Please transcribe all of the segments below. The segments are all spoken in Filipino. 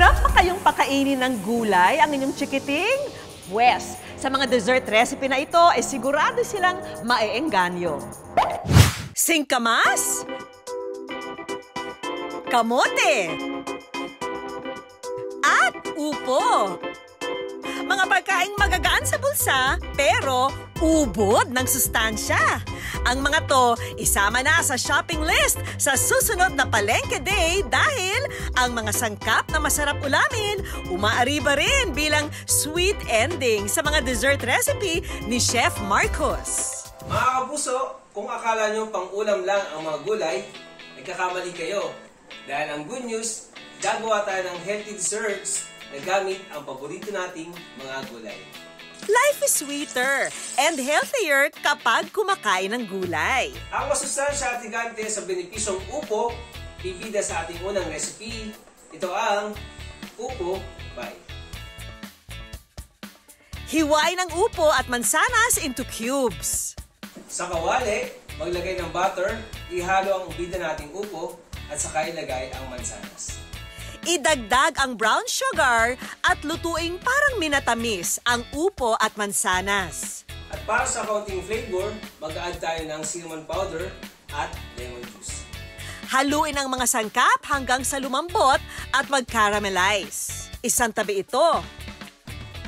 Hirap pa kayong pakainin ng gulay ang inyong chikiting? Pwes, sa mga dessert recipe na ito, ay sigurado silang maeengganyo. Singkamas? Kamote? At upo? Mga pagkaing magagaan sa bulsa, pero ubod ng sustansya. Ang mga to, isama na sa shopping list sa susunod na Palengke Day dahil ang mga sangkap na masarap ulamin, umaariba rin bilang sweet ending sa mga dessert recipe ni Chef Marcos. Mga kapuso, kung akala nyo pang ulam lang ang mga gulay, nagkakamali kayo. Dahil ang good news, gagawa tayo ng healthy desserts na gamit ang paborito nating mga gulay. Life is sweeter and healthier kapag kumakain ng gulay. Ang masustansya at higante sa benepisyong upo, bibida sa ating unang recipe. Ito ang upo pie. Hiwain ang upo at mansanas into cubes. Sa kawali, maglagay ng butter, ihalo ang ubida nating upo, at saka ilagay ang mansanas. Idagdag ang brown sugar at lutuing parang minatamis ang upo at mansanas. At para sa kaunting flavor, mag-add tayo ng cinnamon powder at lemon juice. Haluin ang mga sangkap hanggang sa lumambot at mag-caramelize. Isang tabi ito.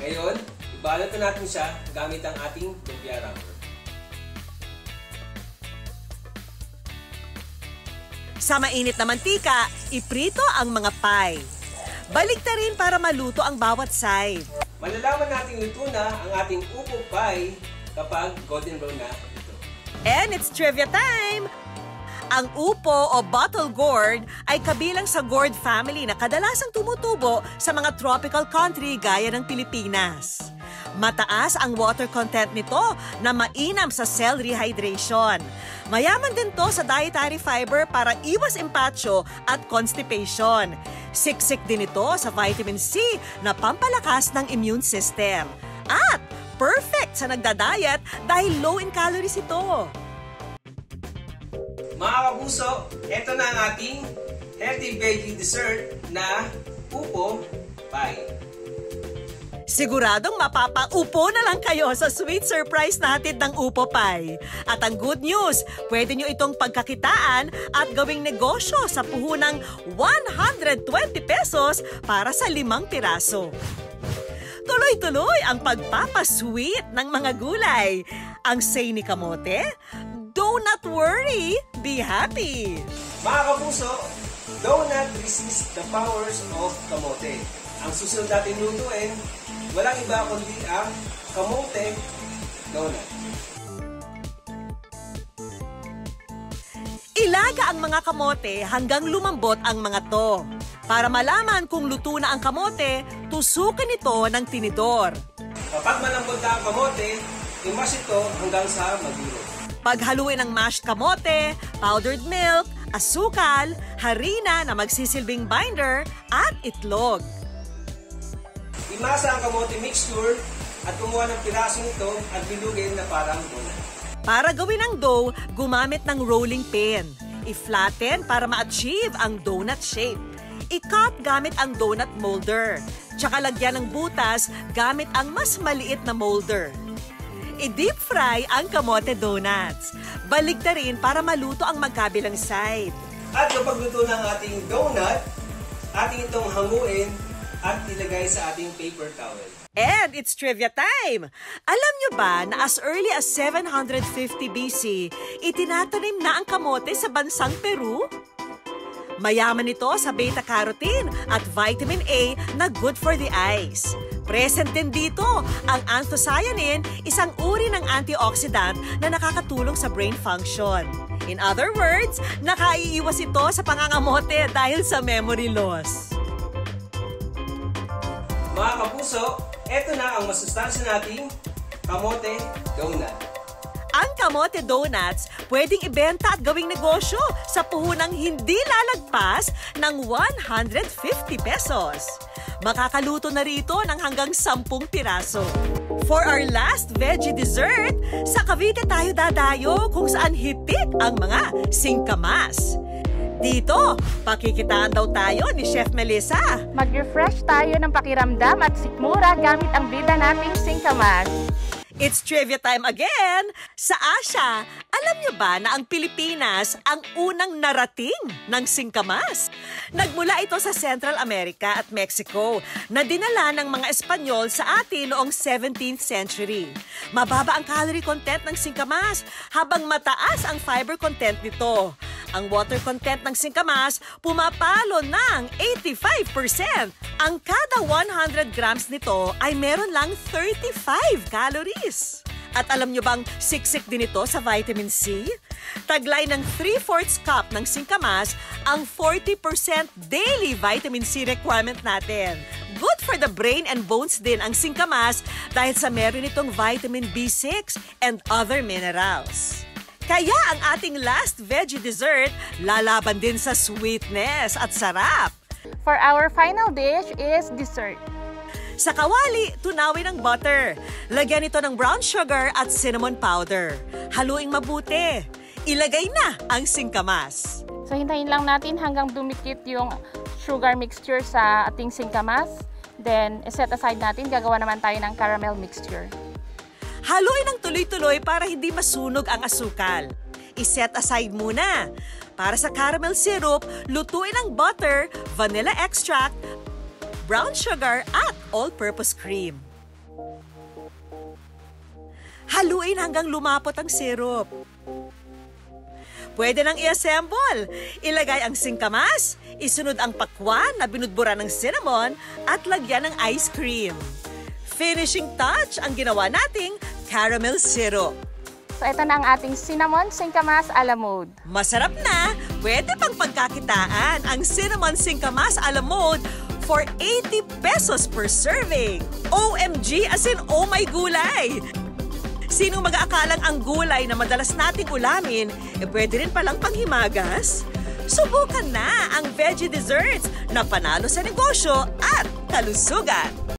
Ngayon, ibalot na natin siya gamit ang ating lumpia wrapper. Sa mainit na mantika, iprito ang mga pie. Balik na rin para maluto ang bawat side. Malalaman natin luto na ang ating upo pie kapag golden brown na ito. And it's trivia time! Ang upo o bottle gourd ay kabilang sa gourd family na kadalasang tumutubo sa mga tropical country gaya ng Pilipinas. Mataas ang water content nito na mainam sa cell rehydration. Mayaman din to sa dietary fiber para iwas empacho at constipation. Siksik din ito sa vitamin C na pampalakas ng immune system. At perfect sa nagda-diet dahil low in calories ito. Mga kapuso, ito na ang ating healthy veggie dessert na upo pie. Siguradong mapapaupo na lang kayo sa sweet surprise na hatid ng Upo Pie. At ang good news, pwede nyo itong pagkakitaan at gawing negosyo sa puhunang 120 pesos para sa limang piraso. Tuloy-tuloy ang pagpapasweet ng mga gulay. Ang say ni Kamote, Do not worry, be happy. Mga kapuso, do not resist the powers of kamote. Ang susunod natin lutuin, walang iba kundi ang kamote donut. Ilaga ang mga kamote hanggang lumambot ang mga to. Para malaman kung luto na ang kamote, tusukin ito ng tinidor. Kapag malambot na ang kamote, imas ito hanggang sa maduro. Paghaluin ang mashed kamote, powdered milk, asukal, harina na magsisilbing binder, at itlog. Imasa ang kamote mixture at kumuha ng pirasong ito at bilugin na parang donut. Para gawin ang dough, gumamit ng rolling pin. I-flatten para ma-achieve ang donut shape. I-cut gamit ang donut molder. Tsaka lagyan ng butas gamit ang mas maliit na molder. I-deep fry ang kamote donuts. Balik na rin para maluto ang magkabilang side. At kapag luto ng ating donut, ating itong hanguin at ilagay sa ating paper towel. And it's trivia time! Alam nyo ba na as early as 750 BC, itinatanim na ang kamote sa bansang Peru? Mayaman ito sa beta-carotene at vitamin A na good for the eyes. Present din dito ang anthocyanin, isang uri ng antioxidant na nakakatulong sa brain function. In other words, nakaiiwas ito sa pangangamote dahil sa memory loss. Mga kapuso, eto na ang masustansya nating kamote donut. Ang kamote donuts pwedeng ibenta at gawing negosyo sa puhunang hindi lalagpas ng 150 pesos. Makakaluto na rito ng hanggang 10 piraso. For our last veggie dessert, sa Cavite tayo dadayo kung saan hitik ang mga singkamas. Dito, pakikitaan daw tayo ni Chef Melissa. Mag-refresh tayo ng pakiramdam at sikmura gamit ang bida nating singkamas. It's trivia time again! Sa Asia, alam niyo ba na ang Pilipinas ang unang narating ng singkamas? Nagmula ito sa Central America at Mexico na dinala ng mga Espanyol sa atin noong 17th century. Mababa ang calorie content ng singkamas habang mataas ang fiber content nito. Ang water content ng singkamas pumapalo ng 85%. Ang kada 100 grams nito ay meron lang 35 calories. At alam nyo bang siksik din ito sa vitamin C? Taglay ng 3 fourths cup ng singkamas ang 40% daily vitamin C requirement natin. Good for the brain and bones din ang singkamas dahil sa meron itong vitamin B6 and other minerals. Kaya ang ating last veggie dessert lalaban din sa sweetness at sarap. For our final dish is dessert. Sa kawali, tunawin ng butter. Lagyan ito ng brown sugar at cinnamon powder. Haluing mabuti. Ilagay na ang singkamas. So hintayin lang natin hanggang dumikit yung sugar mixture sa ating singkamas. Then, set aside natin. Gagawa naman tayo ng caramel mixture. Haluin ng tuloy-tuloy para hindi masunog ang asukal. Iset aside muna. Para sa caramel syrup, lutuin ang butter, vanilla extract, brown sugar at all-purpose cream. Haluin hanggang lumapot ang syrup. Pwede nang i-assemble. Ilagay ang singkamas, isunod ang pakwan na binudbura ng cinnamon at lagyan ng ice cream. Finishing touch ang ginawa nating caramel syrup. So ito na ang ating cinnamon singkamas a la mode. Masarap na! Pwede pang pagkakitaan ang cinnamon singkamas a la mode for 80 pesos per serving. OMG as in oh my gulay! Sinong mag-aakalang ang gulay na madalas nating ulamin, e pwede rin palang panghimagas? Subukan na ang veggie desserts na panalo sa negosyo at kalusugan.